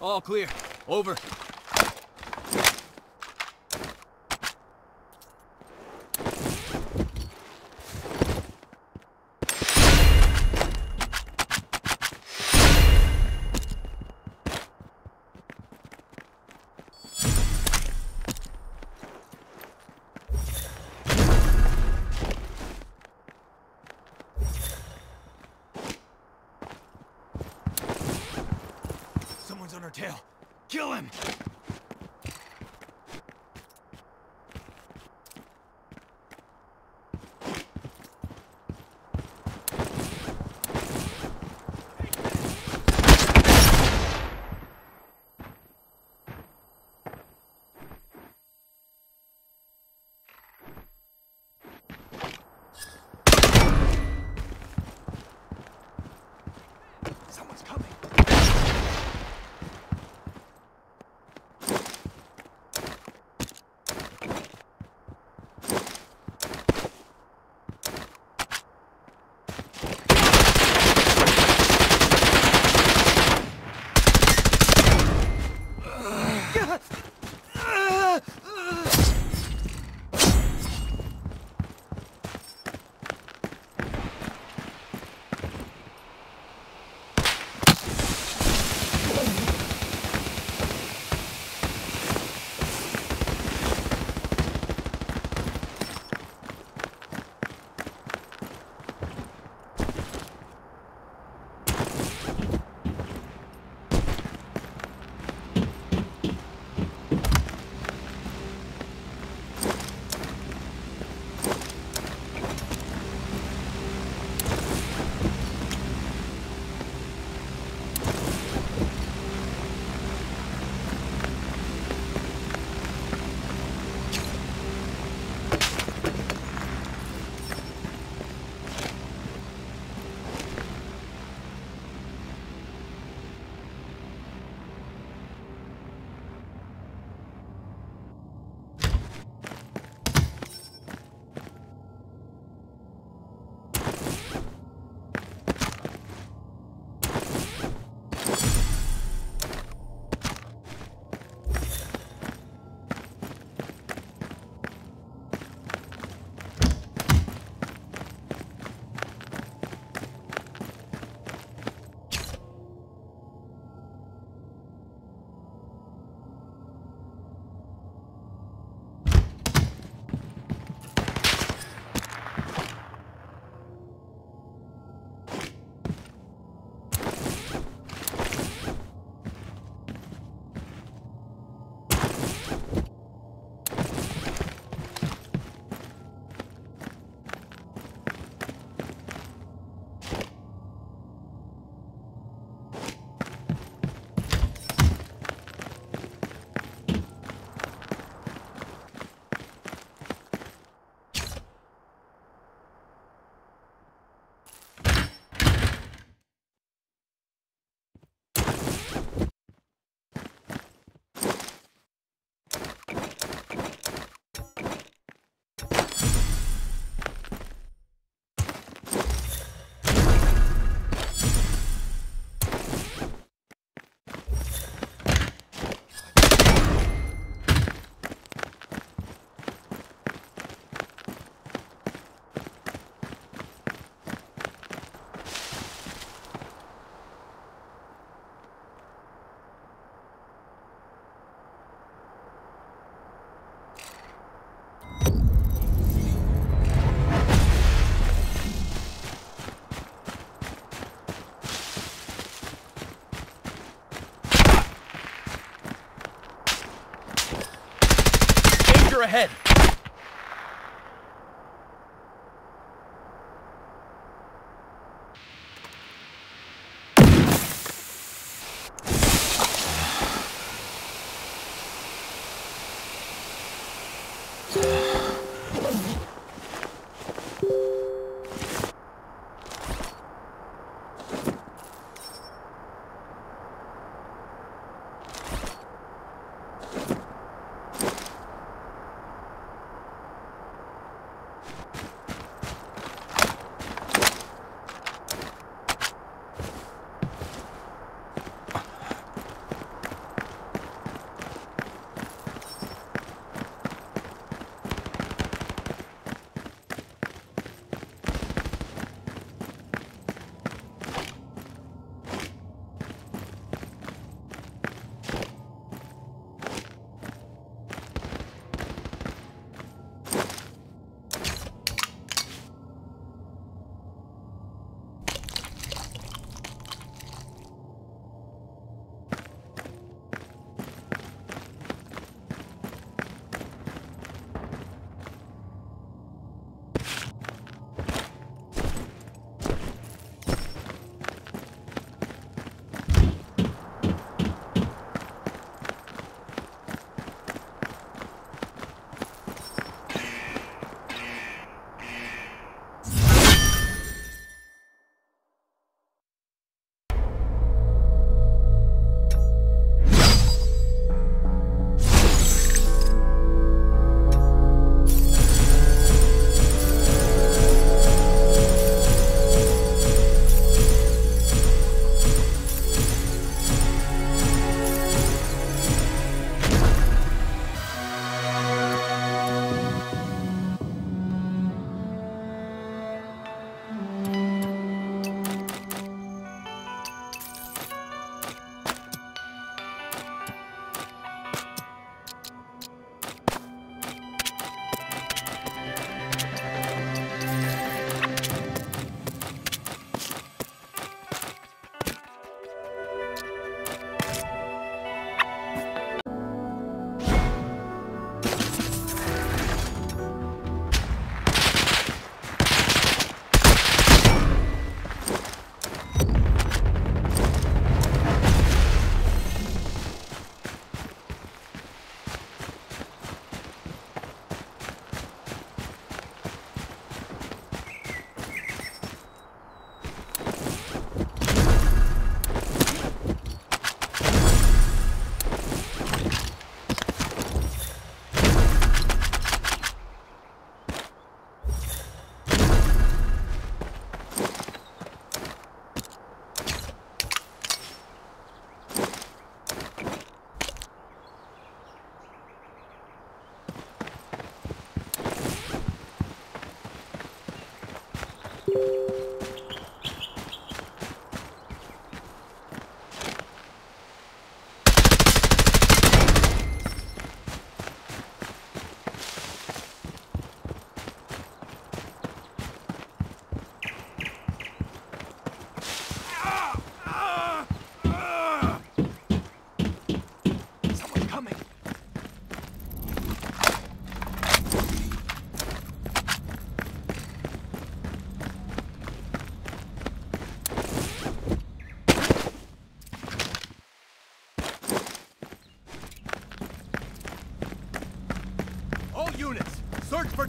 All clear. Over. ahead.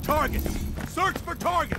targets! Search for targets!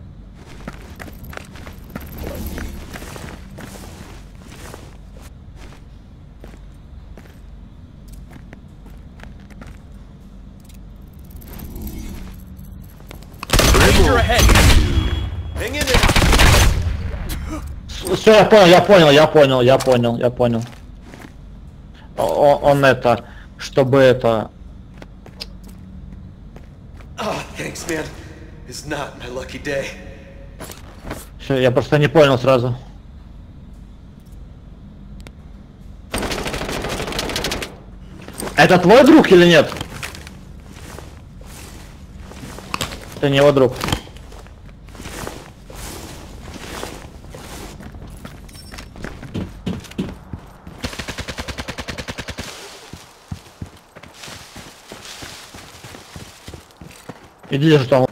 все, я понял, я понял, я понял, я понял, я понял. Он, он это, чтобы это. Ah, все, я просто не понял сразу. Это твой друг или нет? Это не его друг. dias estão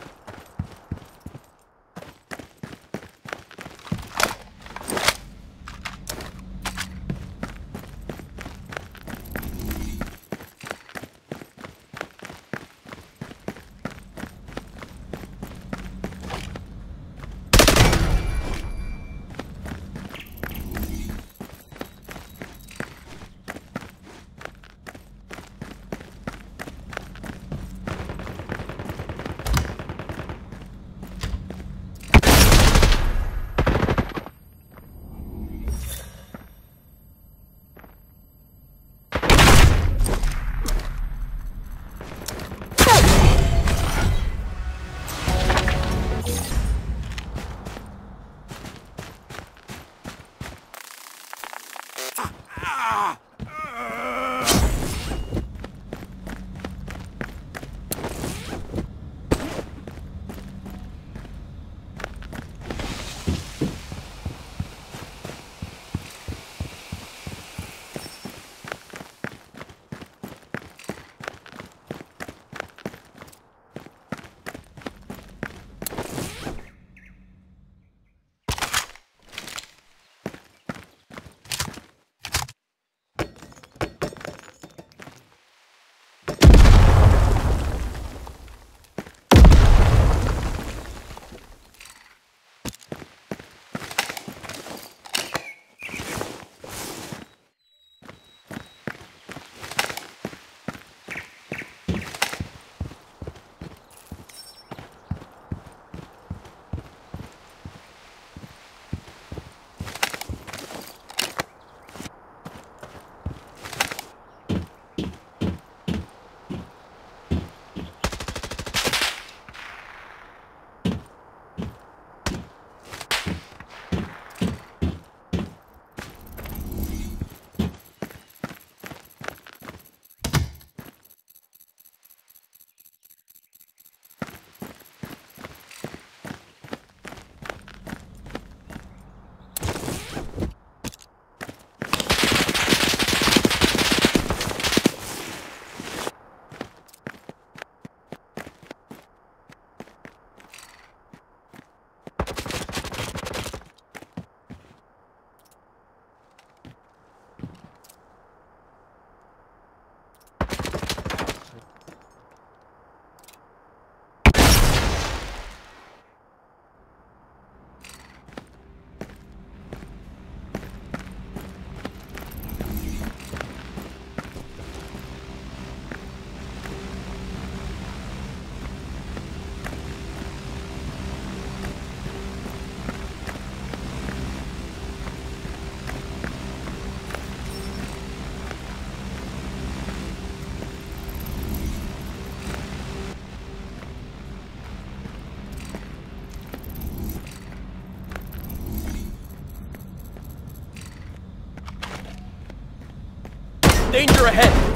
Danger ahead!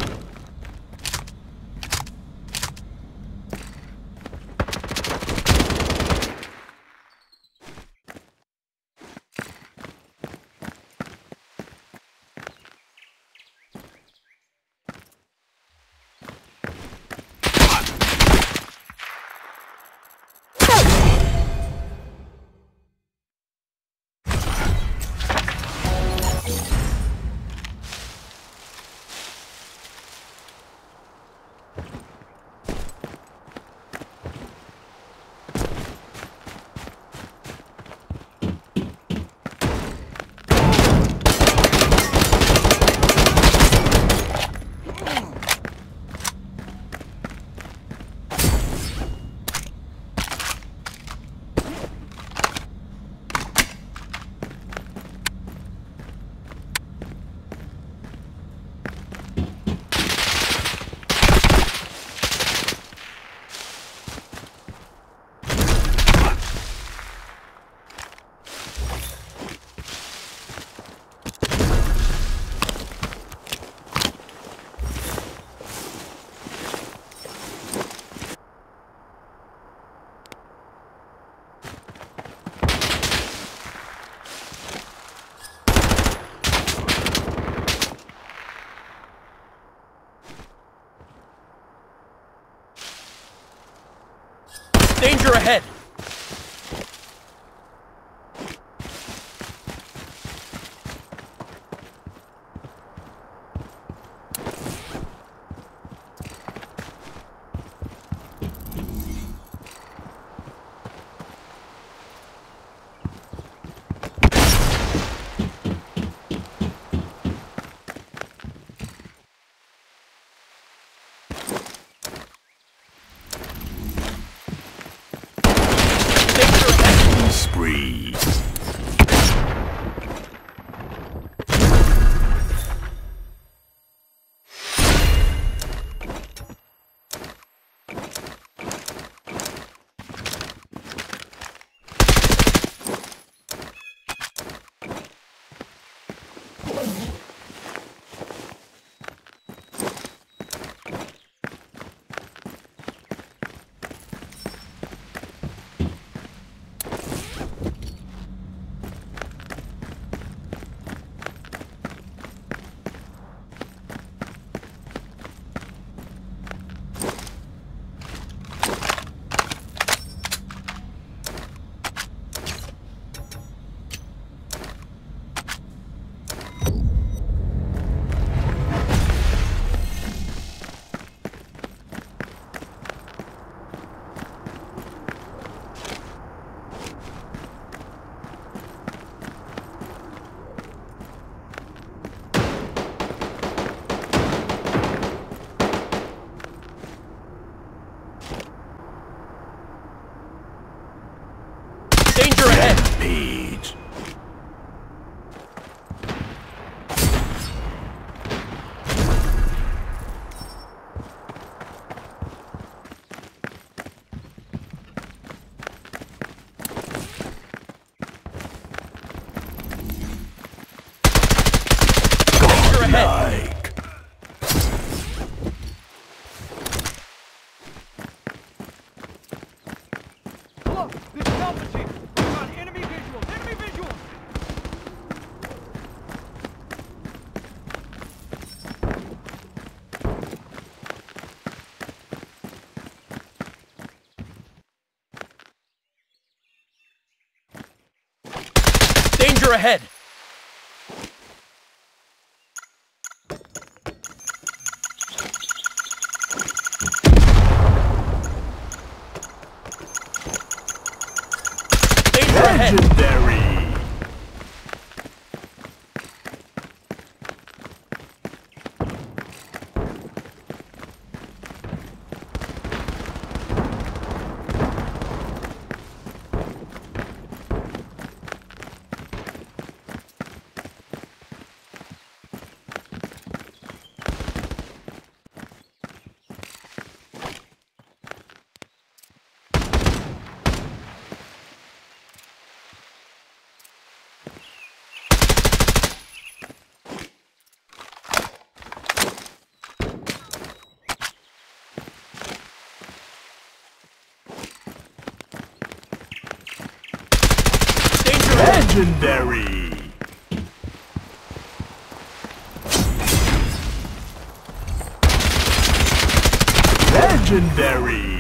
ahead! ahead. Legendary! Legendary!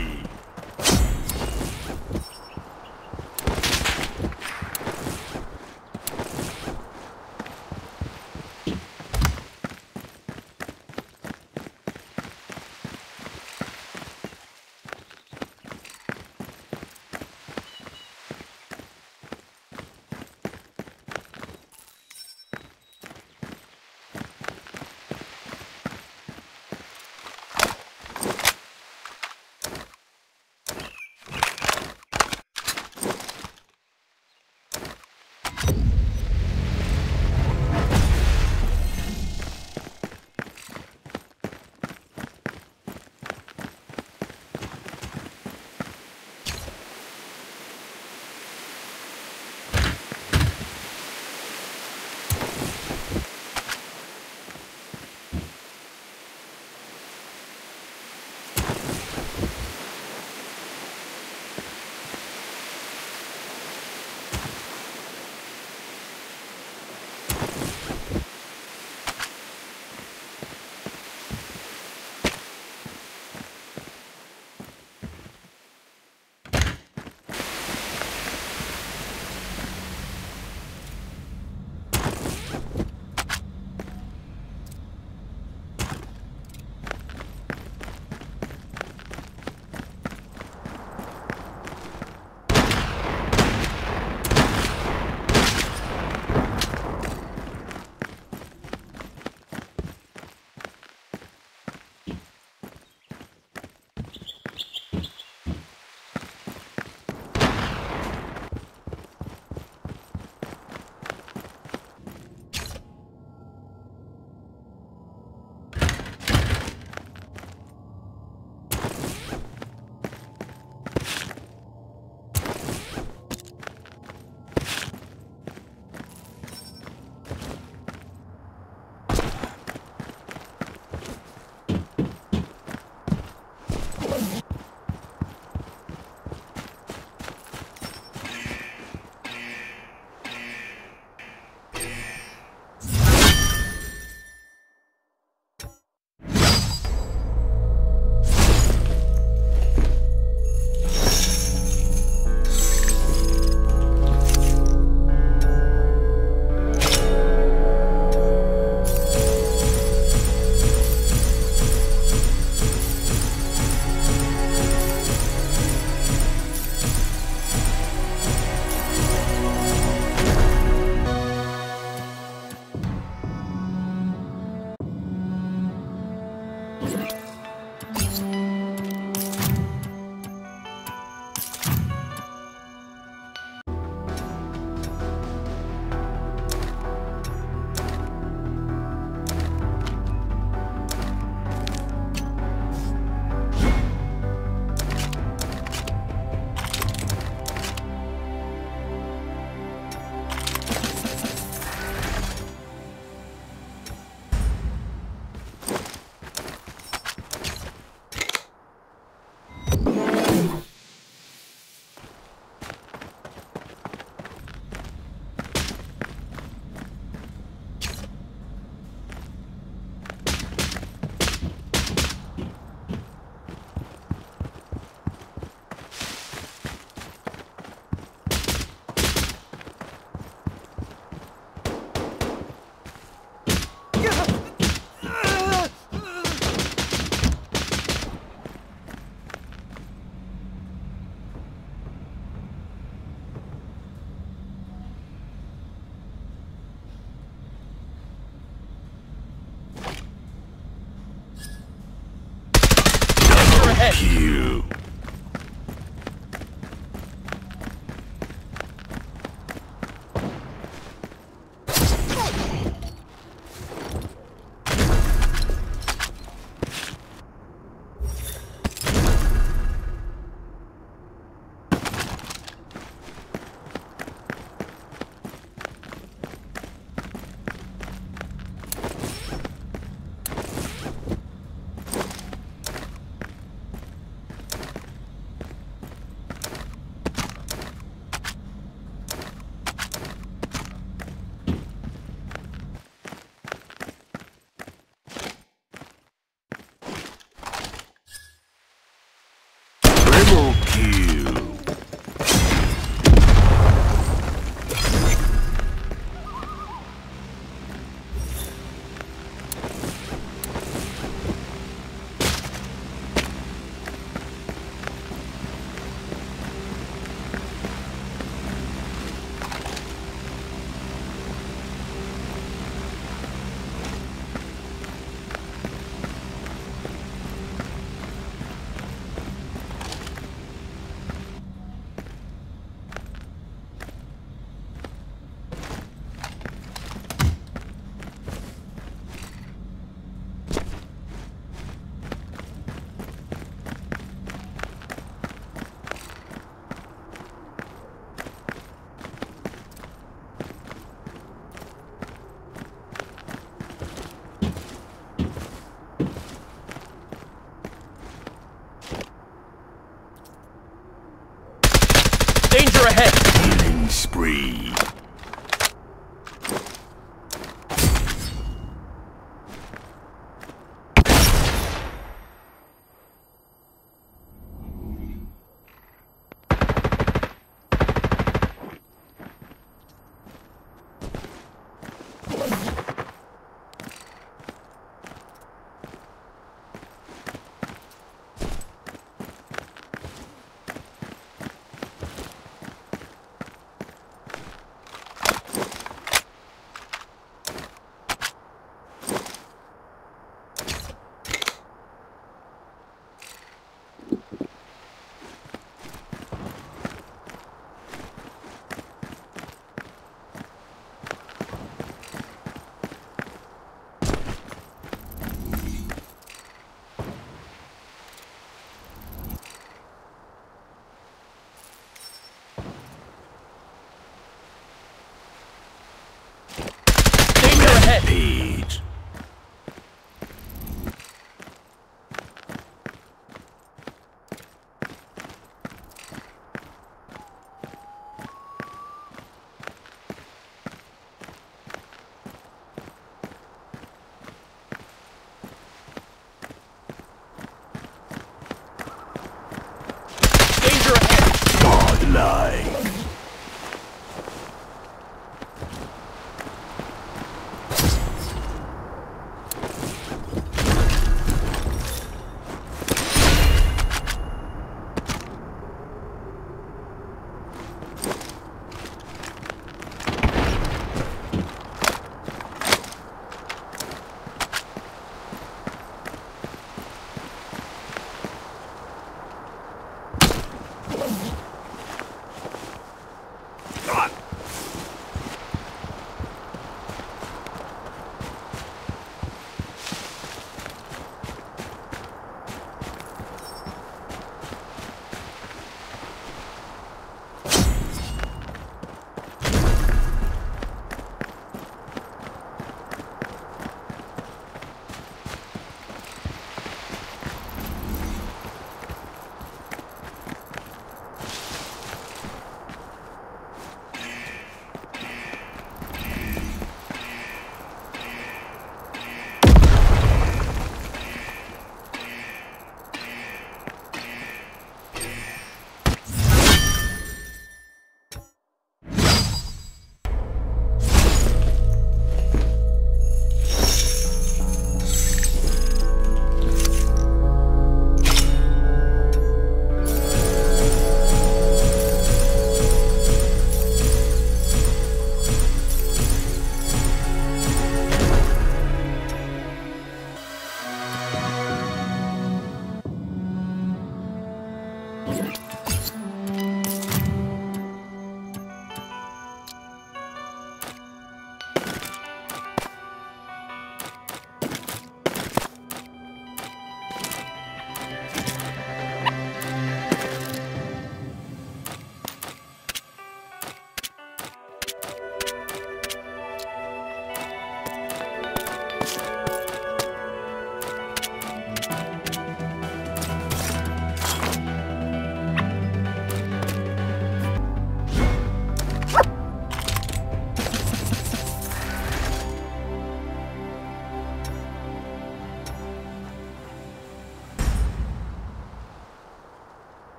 P.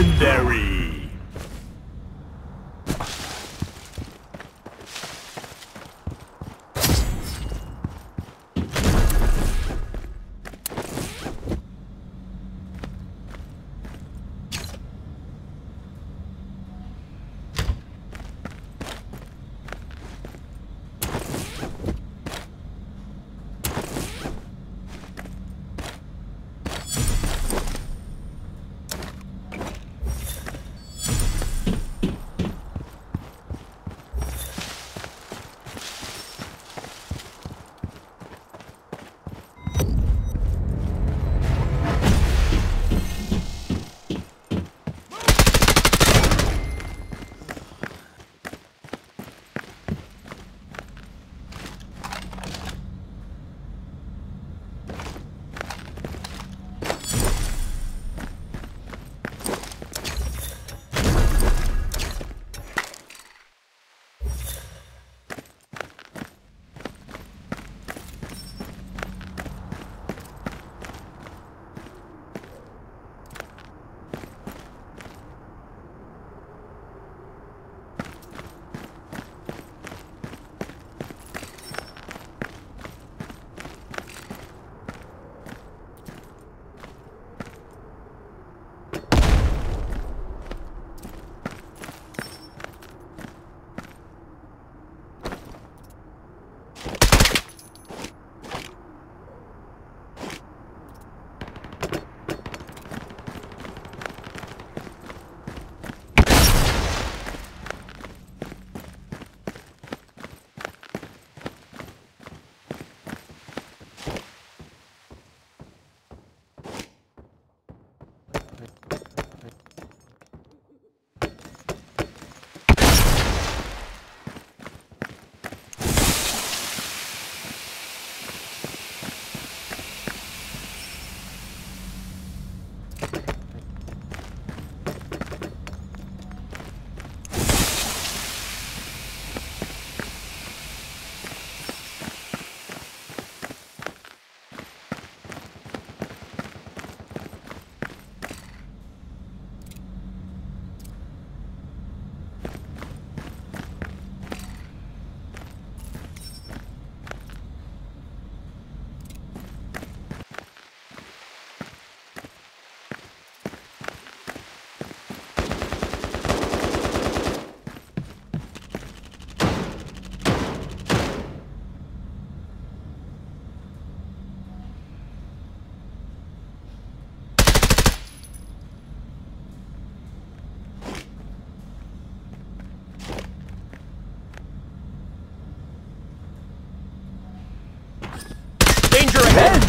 legendary.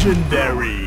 legendary.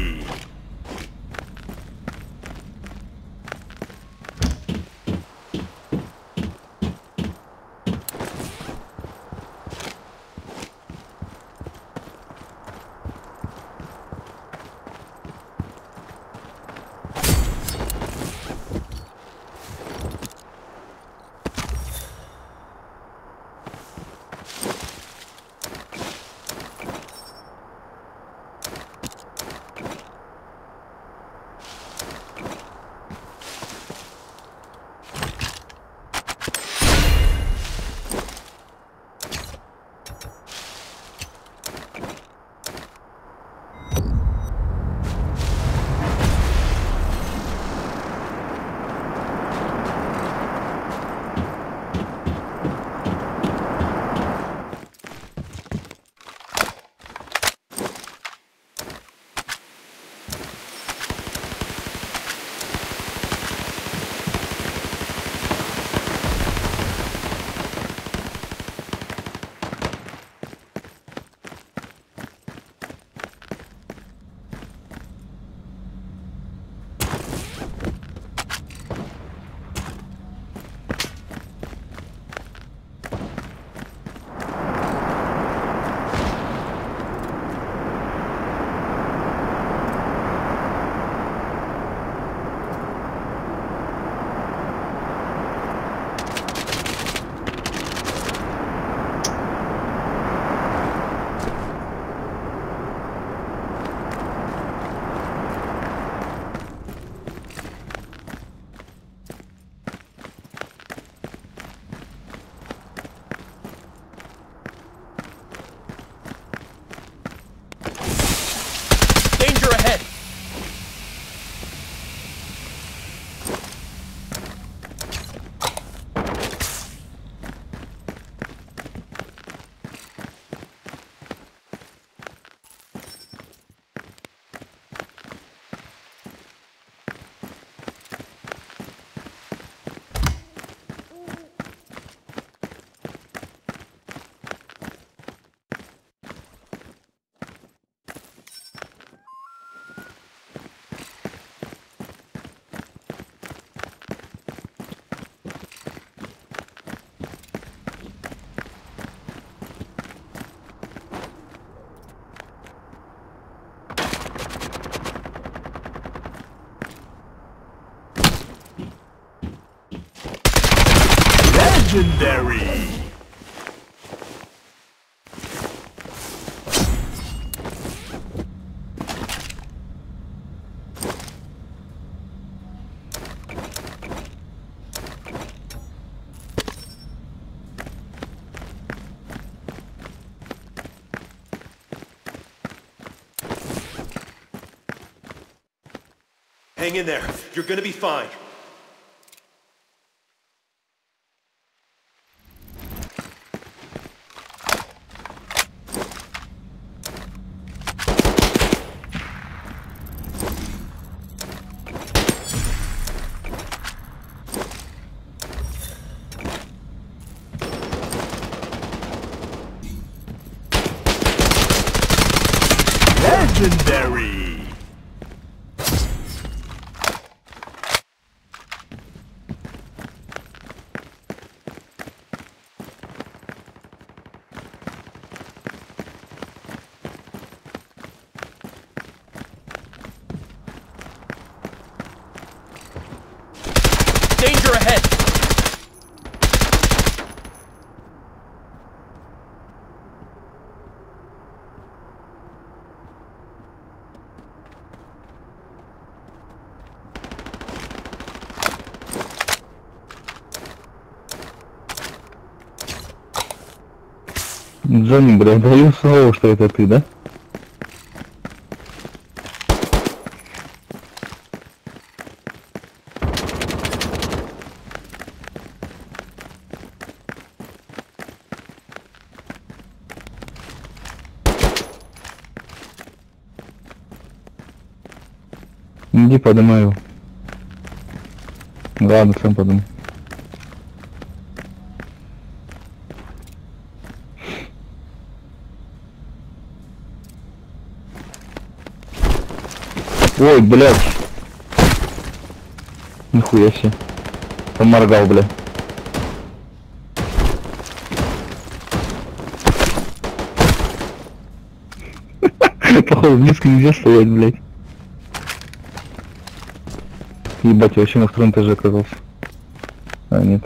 Legendary! Hang in there. You're gonna be fine. Джонни, бля, даю слово, что это ты, да? Иди поднимаю. Ладно, сам подумай. Ой, блядь. Нихуя себе. Поморгал, бля. Походу, близко нельзя стоять, блядь. Ебать, я вообще на втором этаже оказался. А, нет.